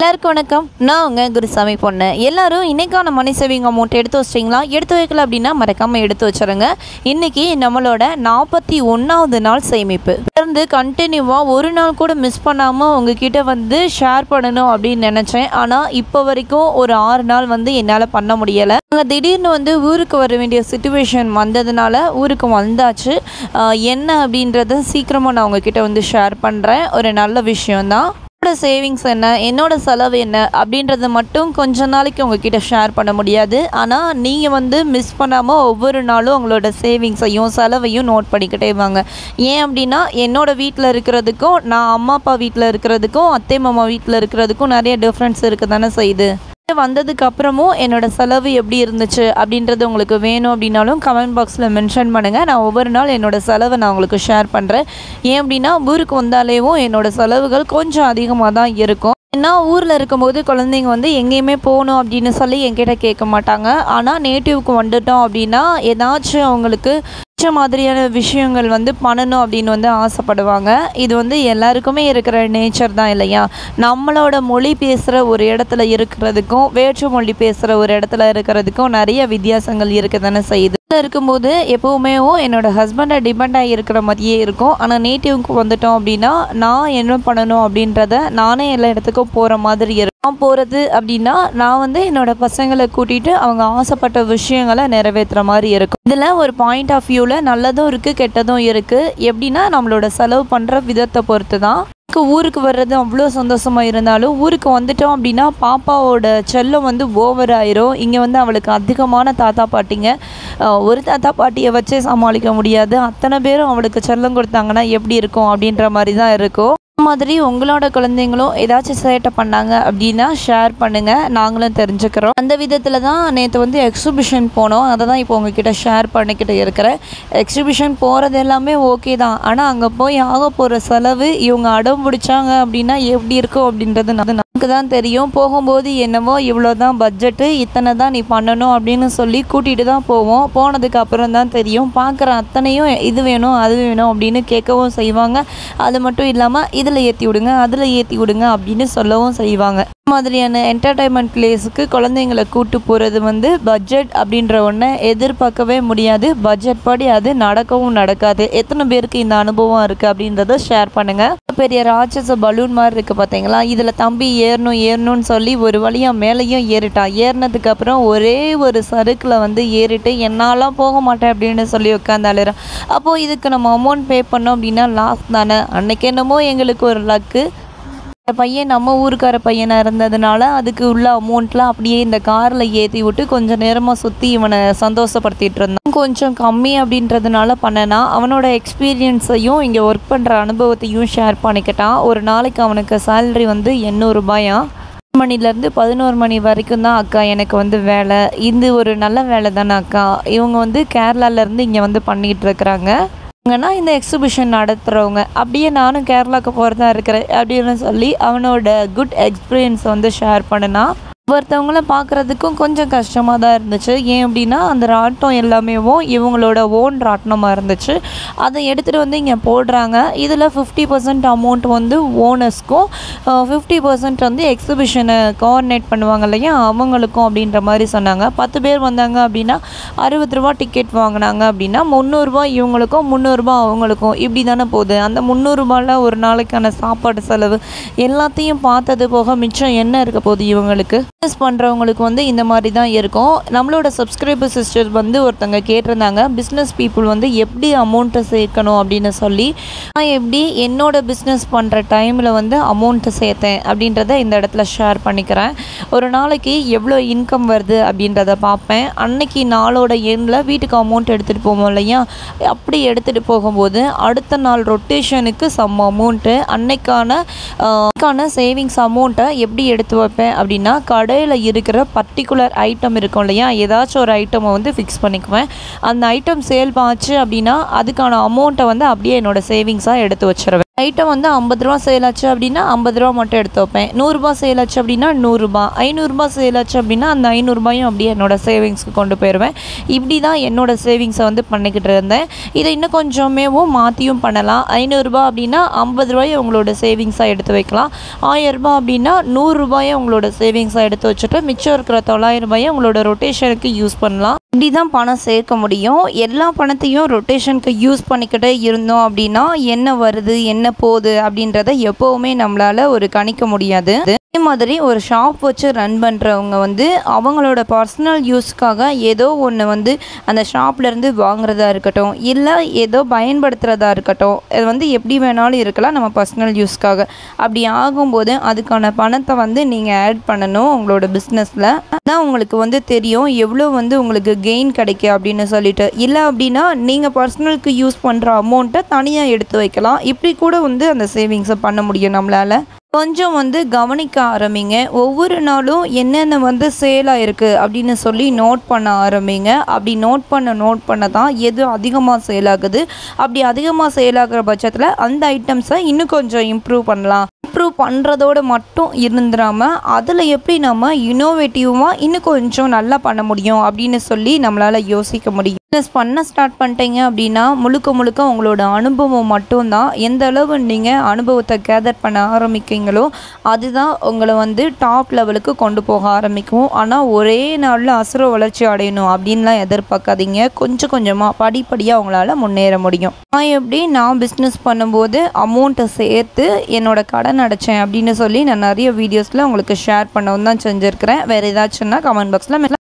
எல்லாருக்கும் வணக்கம். நான் உங்கள் குருசாமி பொண்ணு. எல்லாரும் இன்றைக்கான மணி சேவிங் அமௌண்ட் எடுத்து வச்சிட்டிங்களா? எடுத்து வைக்கல அப்படின்னா மறக்காமல் எடுத்து வச்சிருங்க. இன்னைக்கு நம்மளோட நாற்பத்தி ஒன்றாவது நாள் சேமிப்பு. தொடர்ந்து கண்டினியூவாக ஒரு நாள் கூட மிஸ் பண்ணாமல் உங்ககிட்ட வந்து ஷேர் பண்ணணும் அப்படின்னு நினச்சேன். ஆனால் இப்போ வரைக்கும் ஒரு ஆறு நாள் வந்து என்னால் பண்ண முடியலை. நாங்கள் திடீர்னு வந்து ஊருக்கு வர வேண்டிய சுச்சுவேஷன் வந்ததுனால ஊருக்கு வந்தாச்சு. என்ன அப்படின்றத சீக்கிரமாக நான் உங்ககிட்ட வந்து ஷேர் பண்ணுறேன் ஒரு நல்ல விஷயம்தான். என்னோட சேவிங்ஸ் என்ன? என்னோட செலவு என்ன? அப்படின்றத மட்டும் கொஞ்ச நாளைக்கு உங்ககிட்ட ஷேர் பண்ண முடியாது. ஆனால் நீங்கள் வந்து மிஸ் பண்ணாமல் ஒவ்வொரு நாளும் உங்களோட சேவிங்ஸையும் செலவையும் நோட் பண்ணிக்கிட்டே வாங்க. ஏன் அப்படின்னா என்னோட வீட்டில் இருக்கிறதுக்கும் நான் அம்மா அப்பா வீட்டில் இருக்கிறதுக்கும் அத்தை மாமா வீட்டில் இருக்கிறதுக்கும் நிறைய டிஃப்ரென்ஸ் இருக்க தானே செய்யுது. வந்ததுக்கு அப்புறமும் என்னோட செலவு எப்படி இருந்துச்சு அப்படின்றது உங்களுக்கு வேணும் அப்படின்னாலும் கமெண்ட் பாக்ஸில் மென்ஷன் பண்ணுங்கள் நான் ஒவ்வொரு நாள் என்னோட செலவை நான் உங்களுக்கு ஷேர் பண்ணுறேன் ஏன் அப்படின்னா ஊருக்கு வந்தாலேவும் என்னோட செலவுகள் கொஞ்சம் அதிகமாக தான் இருக்கும். ஏன்னா ஊரில் இருக்கும்போது குழந்தைங்க வந்து எங்கேயுமே போகணும் அப்படின்னு சொல்லி என்கிட்ட கேட்க மாட்டாங்க. ஆனால் நேட்டிவ்க்கு வந்துட்டோம் அப்படின்னா ஏதாச்சும் அவங்களுக்கு பிடிச்ச மாதிரியான விஷயங்கள் வந்து பண்ணணும் அப்படின்னு வந்து ஆசைப்படுவாங்க. இது வந்து எல்லாருக்குமே இருக்கிற நேச்சர் தான் இல்லையா? நம்மளோட மொழி பேசுகிற ஒரு இடத்துல இருக்கிறதுக்கும் வேற்று மொழி பேசுகிற ஒரு இடத்துல இருக்கிறதுக்கும் நிறைய வித்தியாசங்கள் இருக்க தானே செய்யுது இருக்கும்போது எப்போவுமே என்னோட ஹஸ்பண்டை டிபெண்ட் ஆகி இருக்கிற மாதிரியே இருக்கும். ஆனால் நேட்டிவ்க்கு வந்துட்டோம் அப்படின்னா நான் என்ன பண்ணணும் அப்படின்றத நானே எல்லா இடத்துக்கும் போகிற மாதிரி இருக்கும் நான் போகிறது அப்படின்னா நான் வந்து என்னோடய பசங்களை கூட்டிகிட்டு அவங்க ஆசைப்பட்ட விஷயங்களை நிறைவேற்றுற மாதிரி இருக்கும். இதில் ஒரு பாயிண்ட் ஆஃப் வியூவில் நல்லதும் இருக்குது கெட்டதும் இருக்குது எப்படின்னா நம்மளோட செலவு பண்ணுற விதத்தை பொறுத்து தான் ஊருக்கு வர்றது அவ்வளோ சந்தோஷமாக இருந்தாலும் ஊருக்கு வந்துட்டோம் அப்படின்னா பாப்பாவோட செல்லம் வந்து ஓவர் ஆயிரும். இங்கே வந்து அவளுக்கு அதிகமான தாத்தா பாட்டிங்க. ஒரு தாத்தா பாட்டியை வச்சே சமாளிக்க முடியாது. அத்தனை பேரும் அவளுக்கு செல்லம் கொடுத்தாங்கன்னா எப்படி இருக்கும் அப்படின்ற மாதிரி தான் இருக்கும். மாதிரி உங்களோட குழந்தைங்களும் ஏதாச்சும் சேட்டை பண்ணாங்க அப்படின்னா ஷேர் பண்ணுங்கள் நாங்களும் தெரிஞ்சுக்கிறோம். அந்த விதத்தில் தான் நேற்று வந்து எக்ஸிபிஷன் போனோம். அதை தான் இப்போ உங்ககிட்ட ஷேர் பண்ணிக்கிட்டு இருக்கிறேன். எக்ஸிபிஷன் போகிறது எல்லாமே ஓகே தான். ஆனால் அங்கே போய் ஆக போகிற செலவு இவங்க அடம் பிடிச்சாங்க அப்படின்னா எப்படி இருக்கும் அப்படின்றது நமக்கு தான் தெரியும். போகும்போது என்னவோ இவ்வளோ தான் பட்ஜெட்டு இத்தனை தான் நீ பண்ணணும் அப்படின்னு சொல்லி கூட்டிகிட்டு தான் போவோம். போனதுக்கு அப்புறம் தான் தெரியும். பார்க்குற அத்தனையும் இது வேணும் அது வேணும் அப்படின்னு கேட்கவும் செய்வாங்க. அது மட்டும் இல்லாமல் இதில் ஏற்றி விடுங்க அதில் ஏற்றி விடுங்க அப்படின்னு சொல்லவும் செய்வாங்க. மாதிரியான என்டர்டைன்மெண்ட் பிளேஸுக்கு குழந்தைங்களை கூட்டு போகிறது வந்து பட்ஜெட் அப்படின்ற ஒன்றை எதிர்பார்க்கவே முடியாது. பட்ஜெட் படி அது நடக்கவும் நடக்காது. எத்தனை பேருக்கு இந்த அனுபவம் இருக்குது அப்படின்றத ஷேர் பண்ணுங்கள் பெரிய ராட்சச பலூன் மாதிரி இருக்குது பார்த்தீங்களா இதில் தம்பி ஏறணும் ஏறணும்னு சொல்லி ஒரு வழியாக மேலேயும் ஏறிட்டான் ஏறினதுக்கு அப்புறம் ஒரே ஒரு சறுக்கில் வந்து ஏறிட்டு என்னாலாம் போக மாட்டேன் அப்படின்னு சொல்லி உட்காந்து அப்போது இதுக்கு நம்ம அமௌண்ட் பே பண்ணோம் அப்படின்னா லாஸ் தானே. அன்னைக்கு என்னமோ எங்களுக்கு ஒரு லக்கு பையன் நம்ம ஊருக்கார பையனாக இருந்ததுனால அதுக்கு உள்ள அமௌண்ட்லாம் அப்படியே இந்த காரில் ஏற்றி விட்டு கொஞ்சம் நேரமாக சுற்றி இவனை சந்தோஷப்படுத்திட்டு இருந்தான். கொஞ்சம் கம்மி அப்படின்றதுனால பண்ணனா. அவனோட எக்ஸ்பீரியன்ஸையும் இங்கே ஒர்க் பண்ணுற அனுபவத்தையும் ஷேர் பண்ணிக்கிட்டான். ஒரு நாளைக்கு அவனுக்கு சேலரி வந்து எண்ணூறுபாயா மணிலேருந்து பதினோரு மணி வரைக்கும் தான் அக்கா எனக்கு வந்து வேலை. இது ஒரு நல்ல வேலை தானே அக்கா. இவங்க வந்து கேரளாலேருந்து இங்கே வந்து பண்ணிகிட்டு இருக்கிறாங்க. அவங்கன்னா இந்த எக்ஸிபிஷன் நடத்துகிறவங்க அப்படியே நானும் கேரளாவுக்கு போகிறதா இருக்கிறேன் அப்படின்னு சொல்லி அவனோட குட் எக்ஸ்பீரியன்ஸ் வந்து ஷேர் பண்ணினா. ஒருத்தவங்கள பார்க்குறதுக்கும் கொஞ்சம் கஷ்டமாக தான் இருந்துச்சு. ஏன் அப்படின்னா அந்த ராட்டம் எல்லாமேவும் இவங்களோட ஓன் ராட்டினமாக இருந்துச்சு. அதை எடுத்துகிட்டு வந்து இங்கே போடுறாங்க. இதில் ஃபிஃப்டி பர்சன்ட் அமௌண்ட் வந்து ஓனர்ஸ்க்கும் ஃபிஃப்டி பர்சன்ட் வந்து எக்ஸிபிஷனை கோஆர்டினேட் பண்ணுவாங்க இல்லையா? அவங்களுக்கும் அப்படின்ற மாதிரி சொன்னாங்க. பத்து பேர் வந்தாங்க அப்படின்னா அறுபது ரூபா டிக்கெட் வாங்கினாங்க அப்படின்னா முந்நூறுரூவா இவங்களுக்கும் முந்நூறுரூபா அவங்களுக்கும். இப்படி தானே போகுது. அந்த முந்நூறுரூபாவில் ஒரு நாளைக்கான சாப்பாடு செலவு எல்லாத்தையும் பார்த்தது போக மிச்சம் என்ன இருக்க போகுது இவங்களுக்கு? பிஸ்னஸ் பண்ணுறவங்களுக்கு வந்து இந்த மாதிரி தான் இருக்கும். நம்மளோட சப்ஸ்கிரைபர் சிஸ்டர் வந்து ஒருத்தங்க கேட்டிருந்தாங்க பிஸ்னஸ் பீப்புள் வந்து எப்படி அமௌண்ட்டை சேர்க்கணும்? அப்படின்னு சொல்லி நான் எப்படி என்னோட பிஸ்னஸ் பண்ணுற டைமில் வந்து அமௌண்ட்டை சேர்த்தேன்? அப்படின்றத இந்த இடத்துல ஷேர் பண்ணிக்கிறேன். ஒரு நாளைக்கு எவ்வளோ இன்கம் வருது அப்படின்றத பார்ப்பேன். அன்னைக்கு நாளோட எண்ணில் வீட்டுக்கு அமௌண்ட் எடுத்துகிட்டு போவோம் இல்லையா? அப்படி எடுத்துகிட்டு போகும்போது அடுத்த நாள் ரொட்டேஷனுக்கு சம் அமௌண்ட்டு அன்னைக்கான அன்னைக்கான சேவிங்ஸ் அமௌண்ட்டை எப்படி எடுத்து வைப்பேன் அப்படின்னா கடையில் இருக்கிற பர்டிகுலர் ஐட்டம் இருக்கும் இல்லையா? ஏதாச்சும் ஒரு ஐட்டமை வந்து ஃபிக்ஸ் பண்ணிக்குவேன். அந்த ஐட்டம் சேல் ஆச்சு அப்படின்னா அதுக்கான அமௌண்ட்டை வந்து அப்படியே என்னோட சேவிங்ஸாக எடுத்து வச்சுருவேன். ஐட்டம் வந்து ஐம்பது ரூபா சேல் ஆச்சு அப்படின்னா ஐம்பது ரூபா மட்டும் எடுத்து வைப்பேன். நூறுரூபா சேல் ஆச்சு அப்படின்னா நூறுரூபா ஐநூறுரூபா சேல் ஆச்சு அப்படின்னா அந்த ஐநூறுரூபாயும் அப்படியே என்னோடய சேவிங்ஸ்க்கு கொண்டு போயிடுவேன் இப்படி தான் என்னோடய சேவிங்ஸை வந்து பண்ணிக்கிட்டு இருந்தேன். இதை இன்னும் கொஞ்சமேவும் மாற்றியும் பண்ணலாம். ஐநூறுரூபா அப்படின்னா ஐம்பது ரூபாயை உங்களோட சேவிங்ஸாக எடுத்து வைக்கலாம். ஆயிரரூபா அப்படின்னா நூறுரூபாயை உங்களோட சேவிங்ஸாக எடுத்து வச்சுட்டு மிச்சம் இருக்கிற தொள்ளாயிரம் ரூபாயை உங்களோட ரொட்டேஷனுக்கு யூஸ் பண்ணலாம். இப்படி தான் பணம் சேர்க்க முடியும்? எல்லா பணத்தையும் ரொட்டேஷனுக்கு யூஸ் பண்ணிக்கிட்டே இருந்தோம் அப்படின்னா என்ன வருது என்ன போகுது அப்படின்றத எப்போவுமே நம்மளால் ஒரு கணிக்க முடியாது. அதே மாதிரி ஒரு ஷாப் வச்சு ரன் பண்ணுறவங்க வந்து அவங்களோட பர்சனல் யூஸ்க்காக ஏதோ ஒன்று வந்து அந்த ஷாப்லேருந்து வாங்குறதா இருக்கட்டும் இல்லை ஏதோ பயன்படுத்துகிறதா இருக்கட்டும் அது வந்து எப்படி வேணாலும் இருக்கலாம் நம்ம பர்சனல் யூஸ்க்காக அப்படி ஆகும்போது அதுக்கான பணத்தை வந்து நீங்கள் ஆட் பண்ணணும் உங்களோட பிஸ்னஸில் தான் உங்களுக்கு வந்து தெரியும் எவ்வளோ வந்து உங்களுக்கு கெயின் கிடைக்கும் அப்படின்னு சொல்லிட்டு. இல்லை அப்படின்னா நீங்கள் பர்சனலுக்கு யூஸ் பண்ணுற அமௌண்ட்டை தனியாக எடுத்து வைக்கலாம். இப்படி கூட வந்து அந்த சேவிங்ஸை பண்ண முடியும் நம்மளால். கொஞ்சம் வந்து கவனிக்க ஆரம்பிங்க. ஒவ்வொரு நாளும் என்னென்ன வந்து சேலாக இருக்குது அப்படின்னு சொல்லி நோட் பண்ண ஆரம்பிங்க. அப்படி நோட் பண்ண நோட் பண்ண தான் எது அதிகமாக சேல் ஆகுது. அப்படி அதிகமாக சேல் ஆகிற பட்சத்தில் அந்த ஐட்டம்ஸை இன்னும் கொஞ்சம் இம்ப்ரூவ் பண்ணலாம். இம்ப்ரூவ் பண்ணுறதோடு மட்டும் இருந்துடாமல் அதில் எப்படி நம்ம இனோவேட்டிவாக இன்னும் கொஞ்சம் நல்லா பண்ண முடியும் அப்படின்னு சொல்லி நம்மளால் யோசிக்க முடியும். பிஸ்னஸ் பண்ண ஸ்டார்ட் பண்ணிட்டீங்க அப்படின்னா முழுக்க முழுக்க உங்களோட அனுபவம் மட்டும்தான். எந்த அளவு நீங்கள் அனுபவத்தை கேதர் பண்ண ஆரம்பிக்கிறீங்களோ அதுதான் உங்களை வந்து டாப் லெவலுக்கு கொண்டு போக ஆரம்பிக்கும். ஆனால் ஒரே நாளில் அசுர வளர்ச்சி அடையணும் அப்படின்லாம் எதிர்பார்க்காதீங்க. கொஞ்சம் கொஞ்சமாக படிப்படியாக உங்களால் முன்னேற முடியும். நான் எப்படி நான் பிஸ்னஸ் பண்ணும்போது அமௌண்ட்டை சேர்த்து என்னோட கடன் அடைச்சேன் அப்படின்னு சொல்லி நான் நிறைய வீடியோஸில் உங்களுக்கு ஷேர் பண்ணவும் தான் செஞ்சுருக்கிறேன். வேறு ஏதாச்சும்னா கமெண்ட் பாக்ஸில்